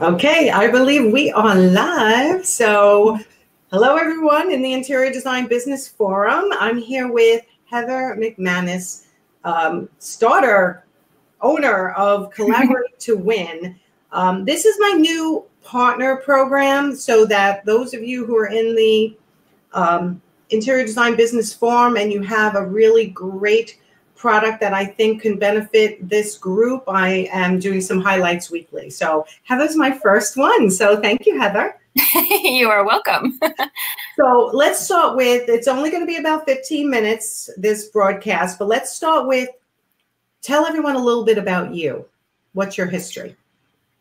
Okay, I believe we are live. So, hello everyone in the Interior Design Business Forum. I'm here with Heather McManus, um, starter, owner of Collaborate to Win. Um, this is my new partner program so that those of you who are in the um, Interior Design Business Forum and you have a really great product that I think can benefit this group, I am doing some highlights weekly. So Heather's my first one. So thank you, Heather. you are welcome. so let's start with it's only going to be about 15 minutes, this broadcast, but let's start with tell everyone a little bit about you. What's your history?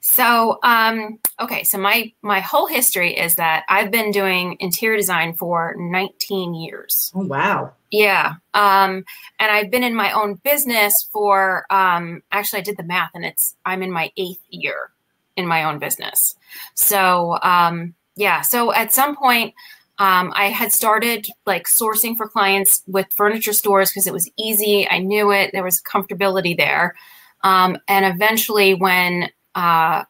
So, um, okay, so my my whole history is that I've been doing interior design for 19 years. Oh wow! Yeah, um, and I've been in my own business for um, actually I did the math, and it's I'm in my eighth year in my own business. So um, yeah, so at some point. Um, I had started like sourcing for clients with furniture stores because it was easy. I knew it. There was comfortability there. Um, and eventually, when uh,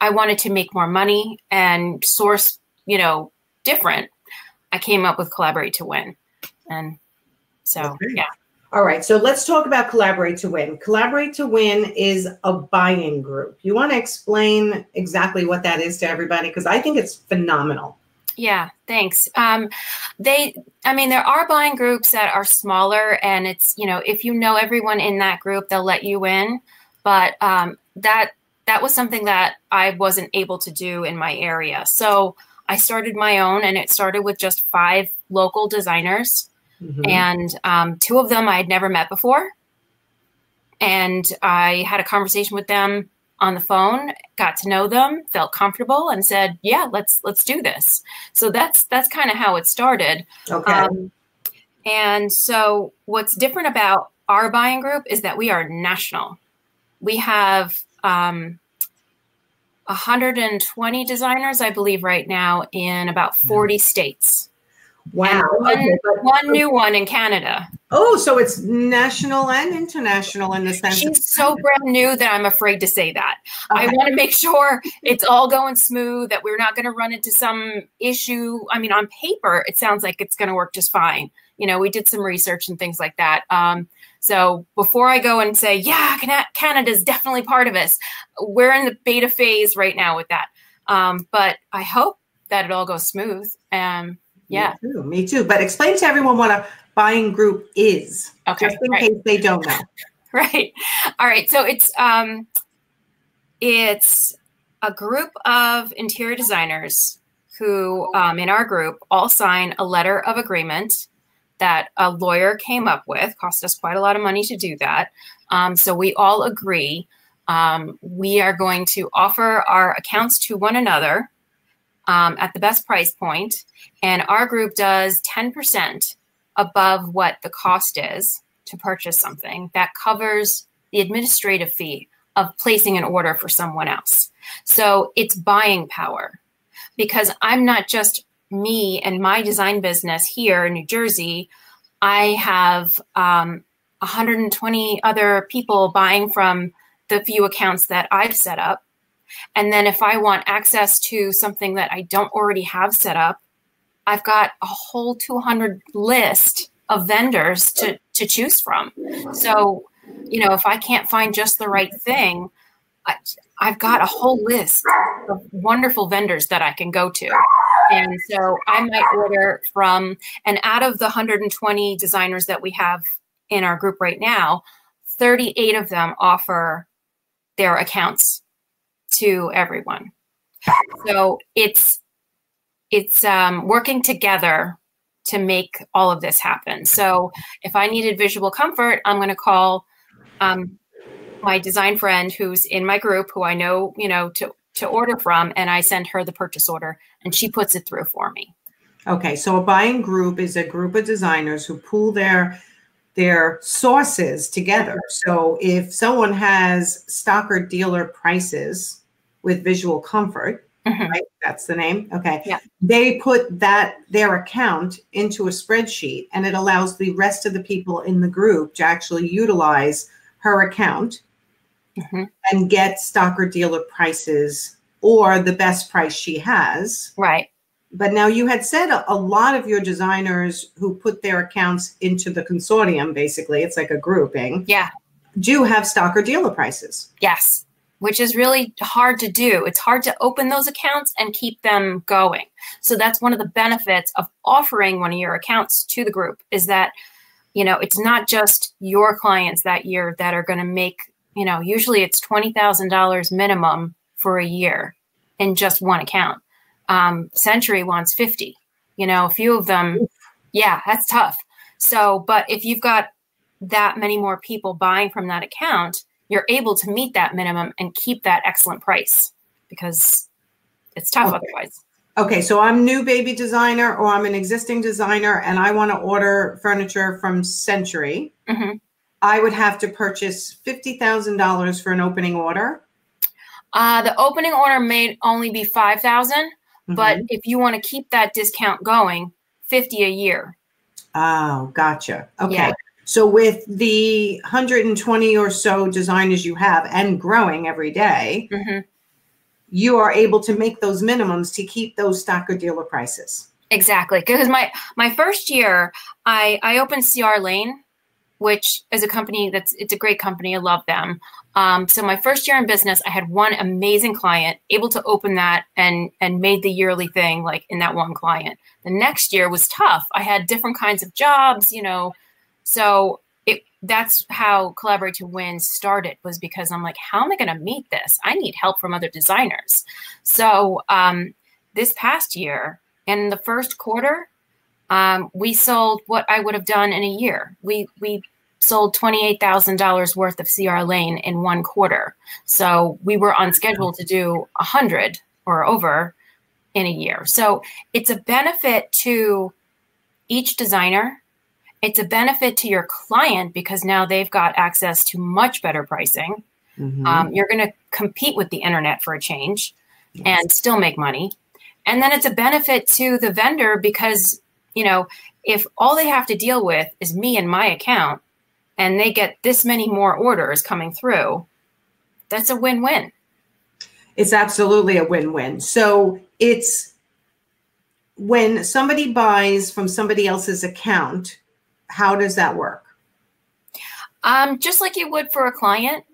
I wanted to make more money and source, you know, different. I came up with Collaborate to Win. And so, okay. yeah. All right. So let's talk about Collaborate to Win. Collaborate to Win is a buying group. You want to explain exactly what that is to everybody? Because I think it's phenomenal. Yeah, thanks. Um, they, I mean, there are buying groups that are smaller, and it's, you know, if you know everyone in that group, they'll let you in. But um, that that was something that I wasn't able to do in my area. So I started my own, and it started with just five local designers. Mm-hmm. And um, two of them I had never met before. And I had a conversation with them on the phone, got to know them, felt comfortable, and said, "Yeah, let's let's do this." So that's that's kind of how it started. Okay. Um, and so, what's different about our buying group is that we are national. We have um, 120 designers, I believe, right now in about 40 states. Wow. One, okay, one, new one in Canada. Oh, so it's national and international in the sense. She's so brand new that I'm afraid to say that. Okay. I want to make sure it's all going smooth, that we're not going to run into some issue. I mean, on paper, it sounds like it's going to work just fine. You know, we did some research and things like that. Um, so before I go and say, yeah, Canada is definitely part of this, we're in the beta phase right now with that. Um, but I hope that it all goes smooth. Um, yeah. Me too, me too. But explain to everyone what a buying group is, okay, just in right. case they don't know. right. All right. So it's um, it's a group of interior designers who, um, in our group, all sign a letter of agreement that a lawyer came up with. Cost us quite a lot of money to do that. Um, so we all agree um, we are going to offer our accounts to one another um, at the best price point, and our group does 10% above what the cost is to purchase something. That covers the administrative fee of placing an order for someone else. So it's buying power because I'm not just me and my design business here in New Jersey, I have um, 120 other people buying from the few accounts that I've set up. And then if I want access to something that I don't already have set up, I've got a whole 200 list of vendors to, to choose from. So, you know, if I can't find just the right thing, I, I've got a whole list of wonderful vendors that I can go to. And so I might order from, and out of the 120 designers that we have in our group right now, 38 of them offer their accounts to everyone. So it's it's um, working together to make all of this happen. So if I needed visual comfort, I'm going to call um, my design friend who's in my group, who I know, you know, to to order from, and I send her the purchase order, and she puts it through for me. Okay, so a buying group is a group of designers who pool their their sources together. So if someone has stocker dealer prices with visual comfort, mm-hmm. right? That's the name. Okay. Yeah. They put that their account into a spreadsheet and it allows the rest of the people in the group to actually utilize her account mm-hmm. and get stocker dealer prices or the best price she has. Right. But now you had said a, a lot of your designers who put their accounts into the consortium, basically, it's like a grouping. Yeah. Do have stock or dealer prices. Yes which is really hard to do. It's hard to open those accounts and keep them going. So that's one of the benefits of offering one of your accounts to the group is that you know, it's not just your clients that year that are going to make, you know, usually it's $20,000 minimum for a year in just one account. Um, Century wants 50, you know, a few of them. Yeah, that's tough. So, but if you've got that many more people buying from that account, you're able to meet that minimum and keep that excellent price because it's tough okay. otherwise. Okay, so I'm new baby designer or I'm an existing designer and I want to order furniture from Century. Mm-hmm. I would have to purchase $50,000 for an opening order. Uh, the opening order may only be 5000 mm-hmm. but if you want to keep that discount going, 50 a year. Oh, gotcha. Okay. Yeah. So with the 120 or so designers you have and growing every day, mm-hmm you are able to make those minimums to keep those stock or dealer prices. Exactly. Because my my first year, I I opened CR Laine, which is a company that's it's a great company. I love them. Um, so my first year in business, I had one amazing client able to open that and and made the yearly thing like in that one client. The next year was tough. I had different kinds of jobs, you know. So it that's how Collaborate to Win started was because I'm like, how am I going to meet this? I need help from other designers. So um, this past year, in the first quarter, um, we sold what I would have done in a year. We we sold twenty eight thousand dollars worth of CR Laine in one quarter. So we were on schedule to do a hundred or over in a year. So it's a benefit to each designer it's a benefit to your client because now they've got access to much better pricing. Mm-hmm. Um, you're going to compete with the internet for a change yes. and still make money. And then it's a benefit to the vendor because, you know, if all they have to deal with is me and my account and they get this many more orders coming through, that's a win win. It's absolutely a win win. So it's when somebody buys from somebody else's account, how does that work? Um, just like you would for a client.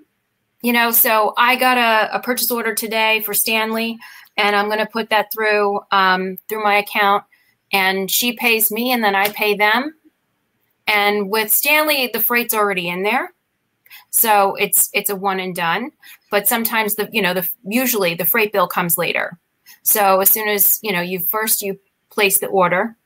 You know, so I got a, a purchase order today for Stanley, and I'm going to put that through um, through my account, and she pays me, and then I pay them. And with Stanley, the freight's already in there, so it's it's a one and done. But sometimes the you know the usually the freight bill comes later. So as soon as you know you first you place the order,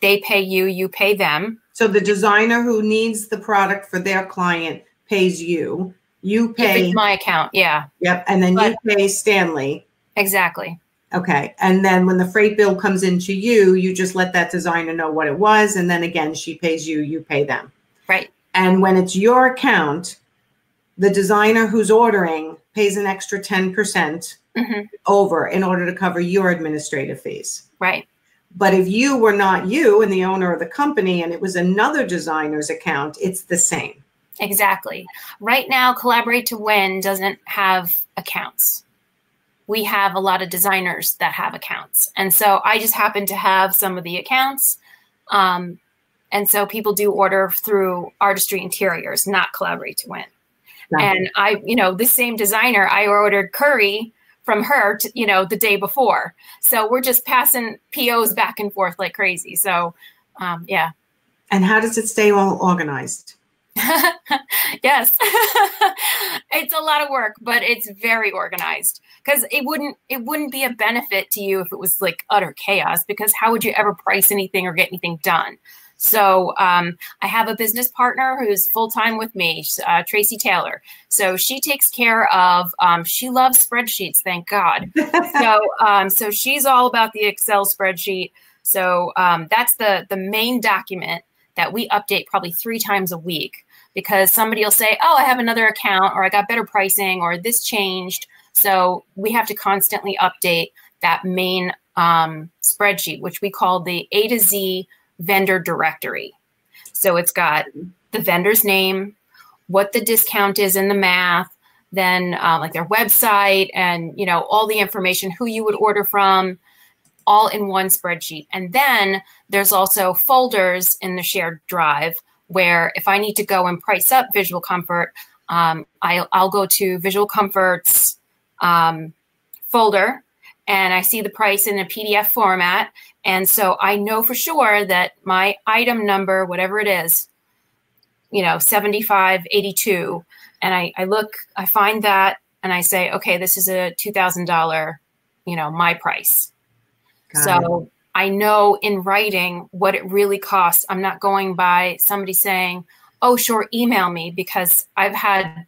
they pay you, you pay them. So the designer who needs the product for their client pays you. You pay my account, yeah. Yep, and then but, you pay Stanley. Exactly. Okay, and then when the freight bill comes into you, you just let that designer know what it was, and then again, she pays you, you pay them. Right. And when it's your account, the designer who's ordering pays an extra 10% mm hmm over in order to cover your administrative fees. Right. But if you were not you and the owner of the company and it was another designer's account, it's the same. Exactly. Right now, Collaborate to Win doesn't have accounts. We have a lot of designers that have accounts. And so I just happen to have some of the accounts. Um, and so people do order through Artistry Interiors, not Collaborate to Win. And I, you know, the same designer, I ordered Currey from her, to, you know, the day before. So we're just passing POs back and forth like crazy. So, um, yeah. And how does it stay all organized? yes, it's a lot of work, but it's very organized because it wouldn't it wouldn't be a benefit to you if it was like utter chaos. Because how would you ever price anything or get anything done? So um, I have a business partner who's full time with me, uh, Tracy Taylor. So she takes care of. Um, she loves spreadsheets, thank God. so um, so she's all about the Excel spreadsheet. So um, that's the the main document that we update probably three times a week because somebody will say, "Oh, I have another account," or "I got better pricing," or "This changed." So we have to constantly update that main um, spreadsheet, which we call the A to Z vendor directory. So it's got the vendor's name, what the discount is in the math, then um, like their website and you know all the information who you would order from all in one spreadsheet and then there's also folders in the shared drive where if i need to go and price up visual comfort um, I'll, I'll, go to visual comforts um, folder and i see the price in a pdf format and so i know for sure that my item number whatever it is you know 7582. and I, I look, I find that, and I say, okay, this is a two thousand dollar, you know, my price. Got so it. I know in writing what it really costs. I'm not going by somebody saying, "Oh, sure, email me," because I've had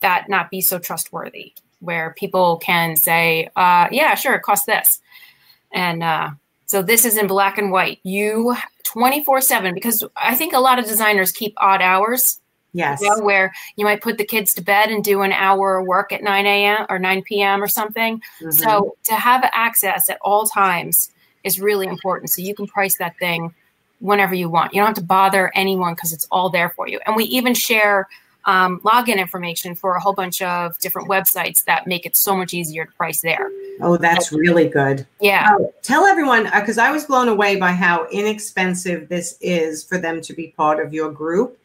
that not be so trustworthy, where people can say, uh, "Yeah, sure, it costs this," and uh, so this is in black and white. You 24 7 because I think a lot of designers keep odd hours Yes. You know, where you might put the kids to bed and do an hour of work at 9 a.m. or 9 p.m. or something. Mm-hmm. So to have access at all times is really important. So you can price that thing whenever you want. You don't have to bother anyone because it's all there for you. And we even share um, login information for a whole bunch of different websites that make it so much easier to price there. Oh, that's really good. Yeah. Uh, tell everyone, because uh, I was blown away by how inexpensive this is for them to be part of your group.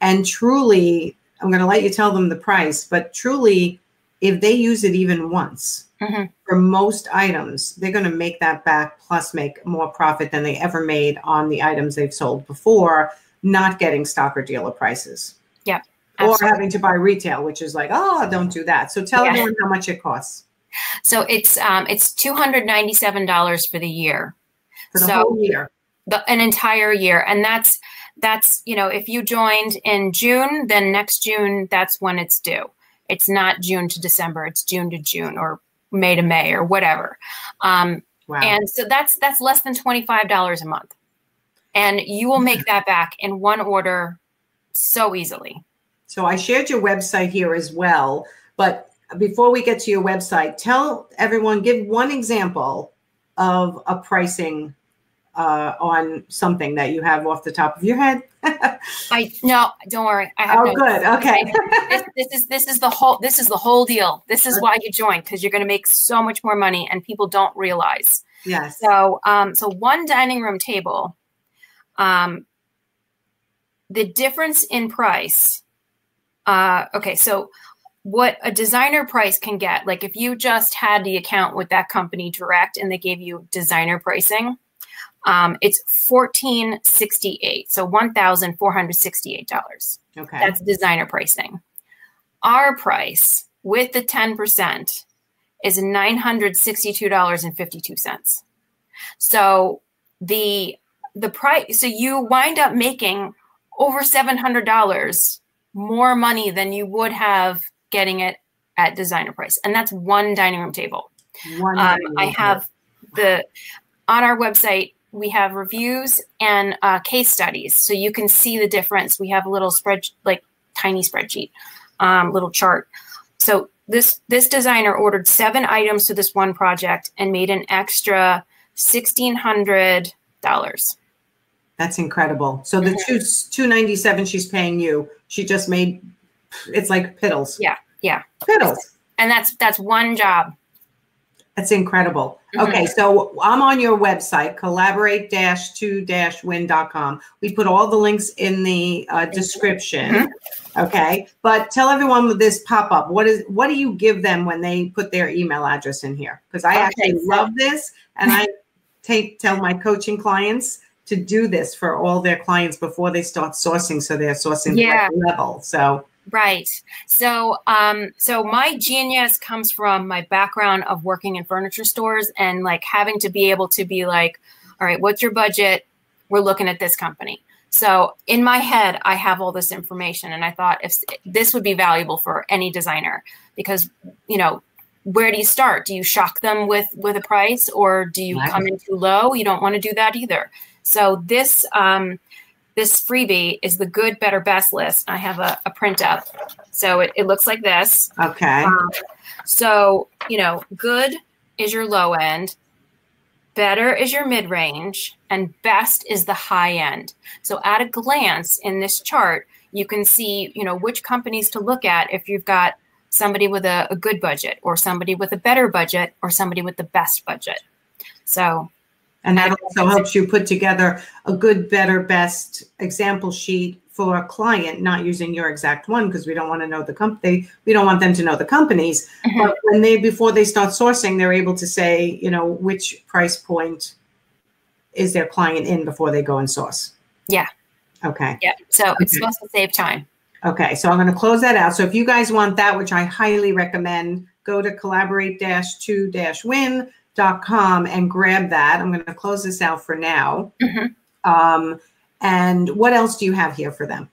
And truly, I'm going to let you tell them the price, but truly, if they use it even once mm-hmm. for most items, they're going to make that back plus make more profit than they ever made on the items they've sold before, not getting stock or dealer prices. Yeah. Absolutely. Or having to buy retail, which is like, oh, don't do that. So tell yeah. everyone how much it costs. So it's um, it's two hundred ninety seven dollars for the year. For the so whole year. The, an entire year, and that's that's, you know, if you joined in June, then next June, that's when it's due. It's not June to December, it's June to June or May to May or whatever. Um, wow. And so that's that's less than $25 a month. And you will make that back in one order so easily. So I shared your website here as well, but before we get to your website, tell everyone, give one example of a pricing uh, on something that you have off the top of your head? I no, don't worry. I have oh, no, good. Okay. this, this, is this is the whole this is the whole deal. This is why you join because you're going to make so much more money, and people don't realize. Yes. So, um, so one dining room table, um, the difference in price. Uh, okay, so what a designer price can get, like if you just had the account with that company direct and they gave you designer pricing, um, it's fourteen sixty eight, so one thousand four hundred sixty eight dollars. Okay, that's designer pricing. Our price with the ten percent is nine hundred sixty two dollars and fifty two cents. So the the price, so you wind up making over seven hundred dollars more money than you would have getting it at designer price, and that's one dining room table. One um, I have the on our website we have reviews and uh, case studies, so you can see the difference. We have a little spread, like tiny spreadsheet, um, little chart. So this this designer ordered seven items to this one project and made an extra sixteen hundred dollars. That's incredible. So the mm-hmm. two two ninety seven she's paying you, she just made it's like piddles. Yeah, yeah, piddles. And that's that's one job. That's incredible. Mm-hmm. Okay, so I'm on your website, collaborate-2-win.com. We put all the links in the uh, description. Mm-hmm. Okay, but tell everyone with this pop up. What is what do you give them when they put their email address in here? Because I okay, actually so- love this, and I take tell my coaching clients to do this for all their clients before they start sourcing, so they're sourcing yeah. level. So Right. So, um, so my genius comes from my background of working in furniture stores and like having to be able to be like, all right, what's your budget? We're looking at this company. So in my head, I have all this information, and I thought if this would be valuable for any designer because you know where do you start? Do you shock them with with a price, or do you come in too low? You don't want to do that either. So this um, this freebie is the good, better, best list. I have a, a print up. So it, it looks like this. Okay. Um, so, you know, good is your low end, better is your mid range, and best is the high end. So at a glance in this chart, you can see, you know, which companies to look at if you've got somebody with a, a good budget, or somebody with a better budget, or somebody with the best budget. So and that also helps you put together a good, better, best example sheet for a client, not using your exact one because we don't want to know the company. We don't want them to know the companies. Mm-hmm. But when they before they start sourcing, they're able to say, you know, which price point is their client in before they go and source. Yeah. Okay. Yeah. So okay. it's supposed to save time. Okay. So I'm going to close that out. So if you guys want that, which I highly recommend, go to collaborate-to-win com and grab that. I'm going to close this out for now. Mm-hmm. Um, and what else do you have here for them?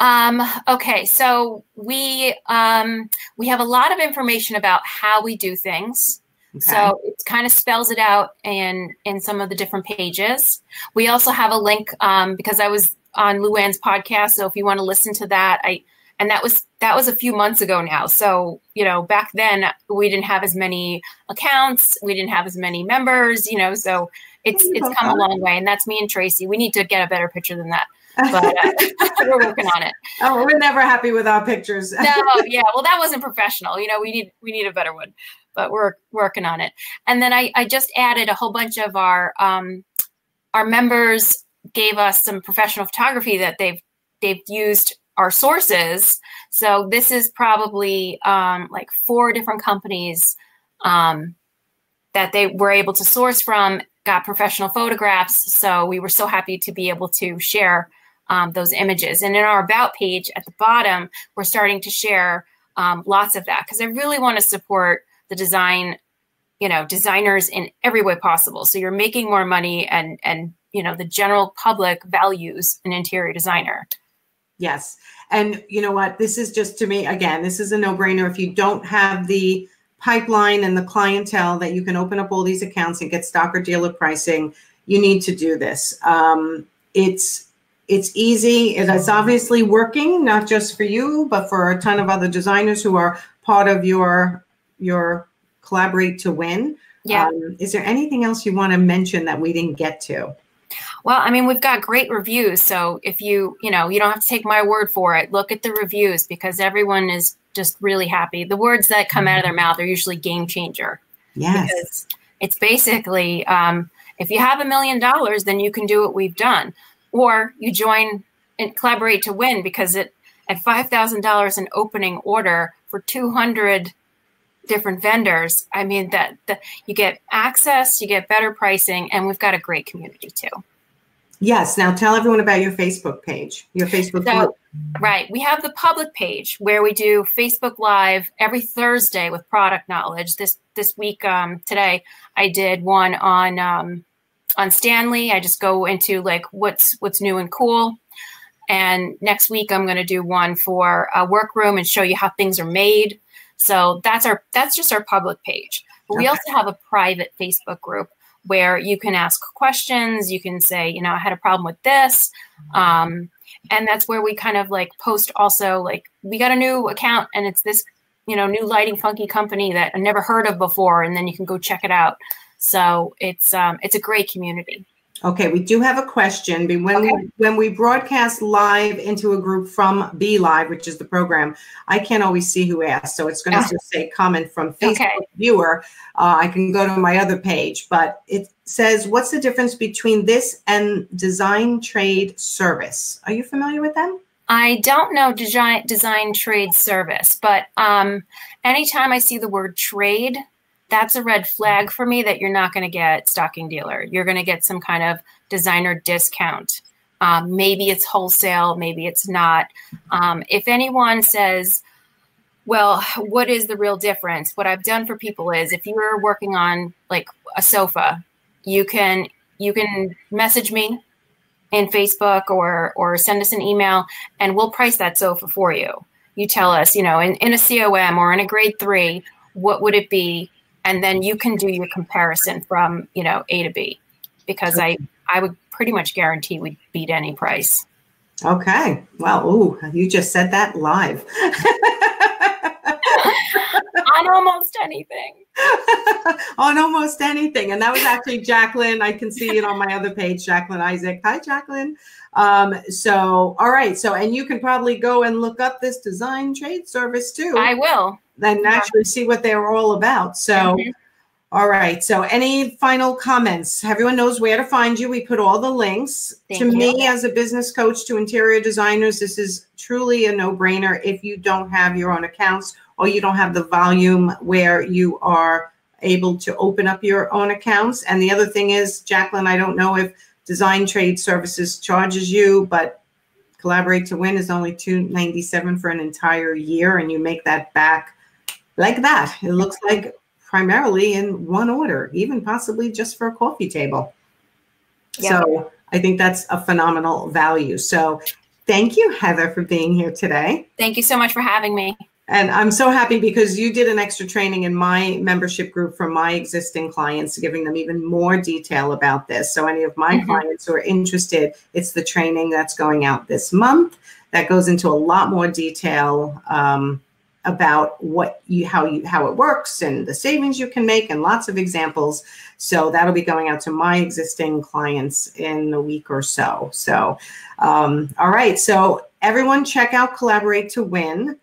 Um, okay, so we um, we have a lot of information about how we do things. Okay. So it kind of spells it out in in some of the different pages. We also have a link um, because I was on Luann's podcast. So if you want to listen to that, I and that was that was a few months ago now. So you know back then we didn't have as many accounts we didn't have as many members you know so it's it's come a long way. And that's me and tracy. We need to get a better picture than that but uh, we're working on it. Oh we're never happy with our pictures. No yeah well that wasn't professional. You know we need we need a better one but we're working on it. And then i i just added a whole bunch of our um our members gave us some professional photography that they've they've used our sources. So this is probably um, like four different companies um, that they were able to source from, got professional photographs. So we were so happy to be able to share um, those images. And in our about page at the bottom, we're starting to share um, lots of that because I really want to support the design, you know, designers in every way possible. So you're making more money and and you know the general public values an interior designer. Yes. And you know what? This is just to me, again, this is a no brainer. If you don't have the pipeline and the clientele that you can open up all these accounts and get stock or dealer pricing, you need to do this. Um, it's it's easy. It is obviously working, not just for you, but for a ton of other designers who are part of your your collaborate to win. Yeah. Um, is there anything else you want to mention that we didn't get to? Well, I mean, we've got great reviews. So if you, you know, you don't have to take my word for it. Look at the reviews because everyone is just really happy. The words that come out of their mouth are usually game changer. Yes. Because it's basically um, if you have a million dollars, then you can do what we've done. Or you join and collaborate to win because it at $5,000 an opening order for 200 different vendors. I mean that, that you get access, you get better pricing, and we've got a great community too. Yes. Now tell everyone about your Facebook page, your Facebook so, group. Right. We have the public page where we do Facebook Live every Thursday with product knowledge. This this week, um, today, I did one on um, on Stanley. I just go into like what's what's new and cool. And next week, I'm going to do one for a workroom and show you how things are made. So that's our that's just our public page. But we also have a private Facebook group where you can ask questions. You can say, you know, I had a problem with this. Um, and that's where we kind of like post also like we got a new account and it's this, you know, new lighting funky company that I never heard of before. And then you can go check it out. So it's um, it's a great community. Okay, we do have a question. When okay. we, when we broadcast live into a group from BeLive, which is the program, I can't always see who asked, so it's going to just say comment from Facebook okay. viewer. Uh, I can go to my other page, but it says, "What's the difference between this and design trade service?" Are you familiar with them? I don't know design design trade service, but um, anytime I see the word trade, that's a red flag for me that you're not going to get stocking dealer. You're going to get some kind of designer discount. Um, maybe it's wholesale, maybe it's not. Um, if anyone says, well, what is the real difference? What I've done for people is if you're working on like a sofa, you can you can message me in Facebook or or send us an email and we'll price that sofa for you. You tell us, you know, in, in a COM or in a grade three, what would it be? And then you can do your comparison from you know A to B, because I I would pretty much guarantee we'd beat any price. Okay. Well, ooh, you just said that live. On almost anything. on almost anything. And that was actually Jacqueline. I can see it on my other page, Jacqueline Isaac. Hi, Jacqueline. Um, so, all right. So, and you can probably go and look up this design trade service too. I will. And actually see what they're all about. So, mm-hmm. all right. So, any final comments? Everyone knows where to find you. We put all the links. Thank to you. me, as a business coach to interior designers, this is truly a no brainer if you don't have your own accounts or you don't have the volume where you are able to open up your own accounts. And the other thing is, Jacqueline, I don't know if Design Trade Services charges you, but Collaborate to Win is only 297 for an entire year, and you make that back like that. It looks like primarily in one order, even possibly just for a coffee table. Yeah. So I think that's a phenomenal value. So thank you, Heather, for being here today. Thank you so much for having me. And I'm so happy because you did an extra training in my membership group for my existing clients, giving them even more detail about this. So, any of my mm-hmm. clients who are interested, it's the training that's going out this month that goes into a lot more detail um, about what you how you how it works and the savings you can make and lots of examples. So that'll be going out to my existing clients in a week or so. So um, all right. So everyone check out collaborate to win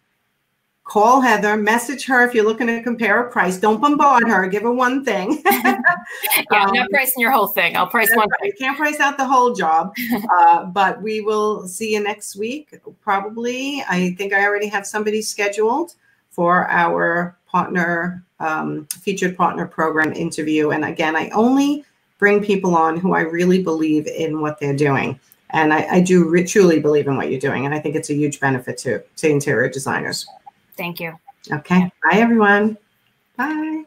call Heather, message her if you're looking to compare a price. Don't bombard her. Give her one thing. yeah, um, not pricing your whole thing. I'll price one. Right. You can't price out the whole job. uh, but we will see you next week. Probably. I think I already have somebody scheduled for our partner um, featured partner program interview. And again, I only bring people on who I really believe in what they're doing. And I, I do re- truly believe in what you're doing. And I think it's a huge benefit to, to interior designers. Thank you. Okay. Bye, everyone. Bye.